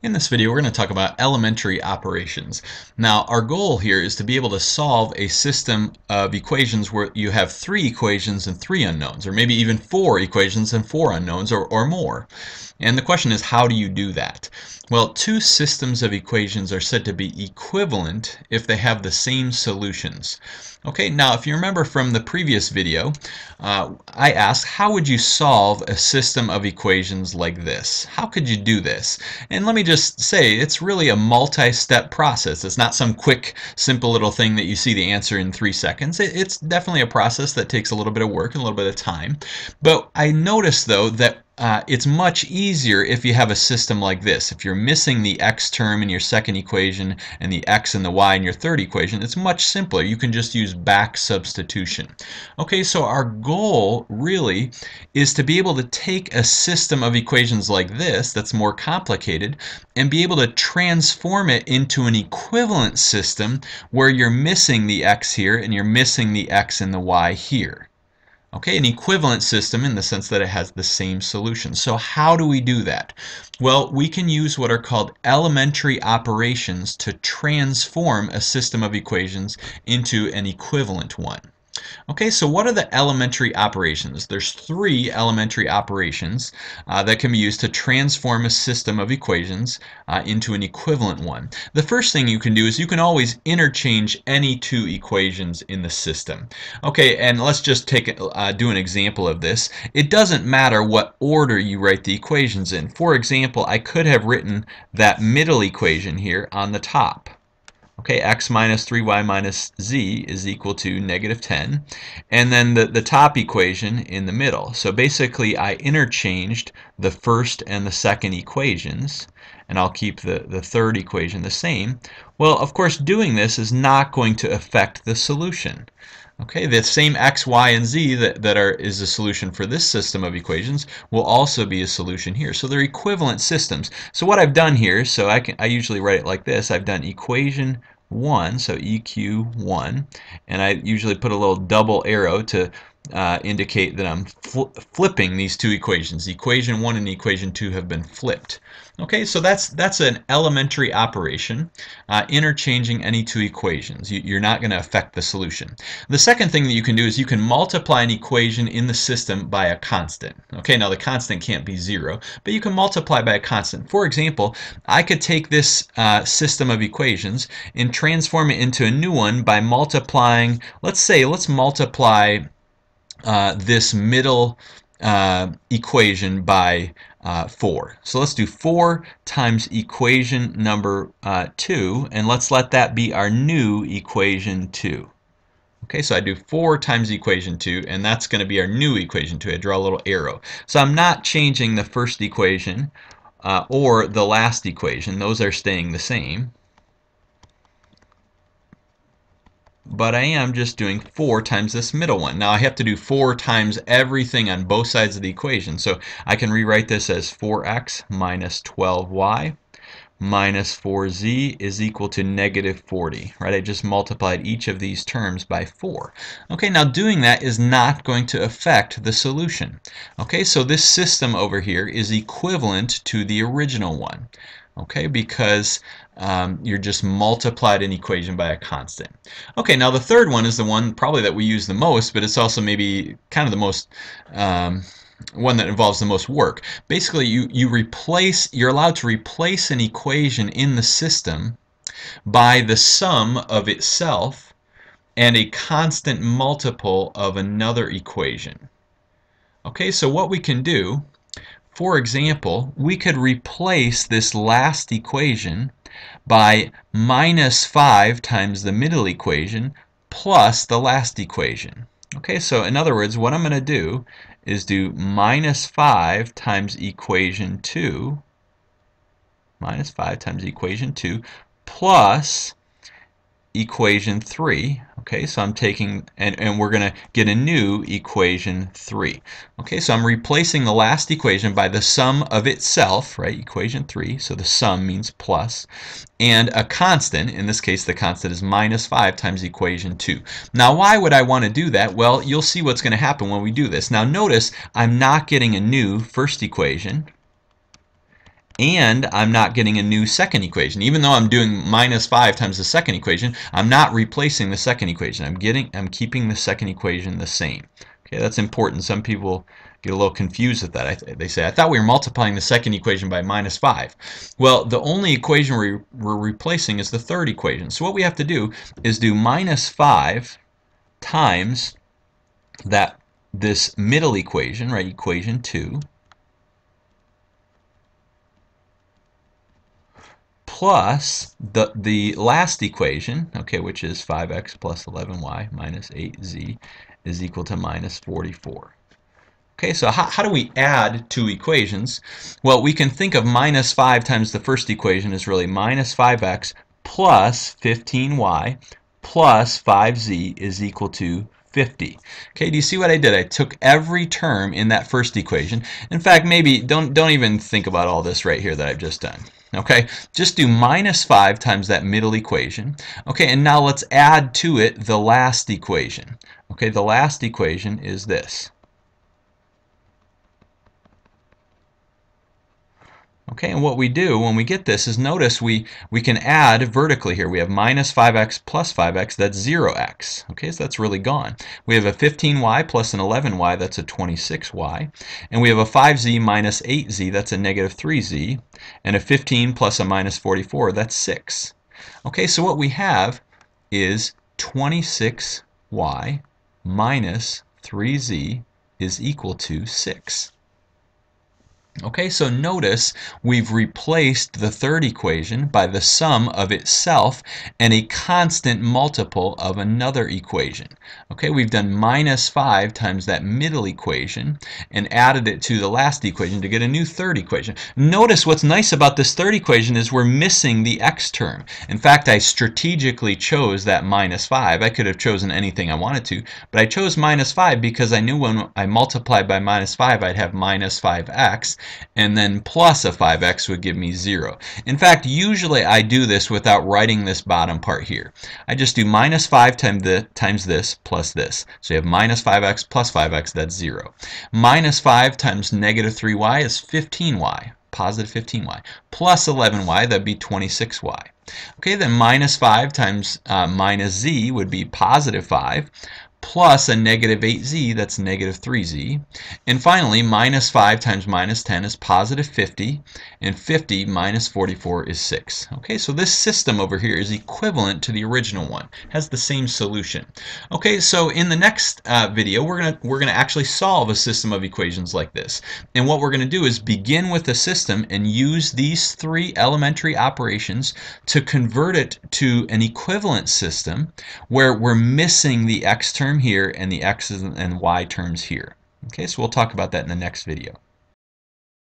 In this video we're going to talk about elementary operations. Now our goal here is to be able to solve a system of equations where you have three equations and three unknowns or maybe even four equations and four unknowns or, or more. And the question is how do you do that? Well, two systems of equations are said to be equivalent if they have the same solutions. Okay, now if you remember from the previous video, uh, I asked how would you solve a system of equations like this? How could you do this? And let me just say, it's really a multi-step process. It's not some quick, simple little thing that you see the answer in three seconds. It, it's definitely a process that takes a little bit of work and a little bit of time. But I noticed though that uh, it's much easier if you have a system like this. If you're missing the x term in your second equation and the x and the y in your third equation, it's much simpler. You can just use back substitution. Okay, so our goal really is to be able to take a system of equations like this that's more complicated and be able to transform it into an equivalent system where you're missing the x here and you're missing the x and the y here. Okay, an equivalent system in the sense that it has the same solution. So how do we do that? Well, we can use what are called elementary operations to transform a system of equations into an equivalent one. Okay, so what are the elementary operations? There's three elementary operations uh, that can be used to transform a system of equations uh, into an equivalent one. The first thing you can do is you can always interchange any two equations in the system. Okay, and let's just take uh, do an example of this. It doesn't matter what order you write the equations in. For example, I could have written that middle equation here on the top. Okay, x minus 3y minus z is equal to negative 10. And then the, the top equation in the middle. So basically I interchanged the first and the second equations and I'll keep the, the third equation the same. Well, of course, doing this is not going to affect the solution. Okay, the same x, y, and z that, that are is a solution for this system of equations will also be a solution here. So they're equivalent systems. So what I've done here, so I can I usually write it like this. I've done equation 1, so EQ1, and I usually put a little double arrow to uh, indicate that I'm fl flipping these two equations. Equation 1 and equation 2 have been flipped. Okay, so that's that's an elementary operation, uh, interchanging any two equations. You, are not going to affect the solution. The second thing that you can do is you can multiply an equation in the system by a constant. Okay, now the constant can't be zero, but you can multiply by a constant. For example, I could take this uh, system of equations and transform it into a new one by multiplying, let's say, let's multiply uh, this middle uh, equation by uh, 4. So let's do 4 times equation number uh, 2, and let's let that be our new equation 2. Okay, so I do 4 times equation 2, and that's going to be our new equation 2. I draw a little arrow. So I'm not changing the first equation uh, or the last equation. Those are staying the same. But I am just doing 4 times this middle one. Now I have to do 4 times everything on both sides of the equation. So I can rewrite this as 4x minus 12y minus 4z is equal to negative 40. Right? I just multiplied each of these terms by 4. Okay, now doing that is not going to affect the solution. Okay, so this system over here is equivalent to the original one okay, because um, you're just multiplied an equation by a constant. Okay, now the third one is the one probably that we use the most, but it's also maybe kind of the most um, one that involves the most work. Basically, you, you replace, you're allowed to replace an equation in the system by the sum of itself and a constant multiple of another equation. Okay, so what we can do for example, we could replace this last equation by minus 5 times the middle equation plus the last equation. Okay, so in other words, what I'm going to do is do minus 5 times equation 2, minus 5 times equation 2, plus equation 3. Okay, so I'm taking, and, and we're going to get a new equation 3. Okay, so I'm replacing the last equation by the sum of itself, right, equation 3, so the sum means plus, and a constant, in this case the constant is minus 5 times equation 2. Now why would I want to do that? Well, you'll see what's going to happen when we do this. Now notice I'm not getting a new first equation, and I'm not getting a new second equation. Even though I'm doing minus 5 times the second equation, I'm not replacing the second equation. I'm getting I'm keeping the second equation the same. Okay, that's important. Some people get a little confused with that. they say, I thought we were multiplying the second equation by minus 5. Well, the only equation we're, we're replacing is the third equation. So what we have to do is do minus 5 times that this middle equation, right, equation 2, plus the, the last equation, okay, which is 5x plus 11y minus 8z is equal to minus 44. Okay, so how, how do we add two equations? Well, we can think of minus 5 times the first equation is really minus 5x plus 15y plus 5z is equal to 50. Okay, do you see what I did? I took every term in that first equation. In fact, maybe don't, don't even think about all this right here that I've just done. Okay, just do minus 5 times that middle equation. Okay, and now let's add to it the last equation. Okay, the last equation is this. Okay, and what we do when we get this is notice we, we can add vertically here. We have minus 5x plus 5x, that's 0x. Okay, so that's really gone. We have a 15y plus an 11y, that's a 26y. And we have a 5z minus 8z, that's a negative 3z. And a 15 plus a minus 44, that's 6. Okay, so what we have is 26y minus 3z is equal to 6. Okay, so notice we've replaced the third equation by the sum of itself and a constant multiple of another equation. Okay, we've done minus 5 times that middle equation and added it to the last equation to get a new third equation. Notice what's nice about this third equation is we're missing the x term. In fact, I strategically chose that minus 5. I could have chosen anything I wanted to, but I chose minus 5 because I knew when I multiplied by minus 5 I'd have minus 5x and then plus a 5x would give me 0. In fact, usually I do this without writing this bottom part here. I just do minus 5 times, the, times this plus this. So you have minus 5x plus 5x, that's 0. Minus 5 times negative 3y is 15y, positive 15y. Plus 11y, that'd be 26y. Okay, then minus 5 times uh, minus z would be positive 5 plus a negative 8z, that's negative 3z. And finally, minus 5 times minus 10 is positive 50, and 50 minus 44 is 6. Okay, so this system over here is equivalent to the original one, has the same solution. Okay, so in the next uh, video, we're gonna we're gonna actually solve a system of equations like this. And what we're gonna do is begin with a system and use these three elementary operations to convert it to an equivalent system where we're missing the x term here and the x and y terms here. Okay, so we'll talk about that in the next video.